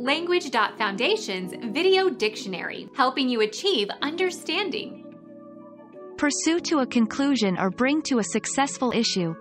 Language.Foundation's Video Dictionary, helping you achieve understanding. Pursue to a conclusion or bring to a successful issue.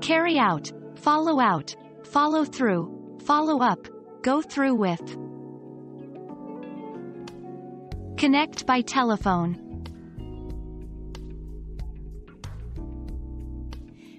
Carry out, follow out, follow through, follow up, go through with. Connect by telephone.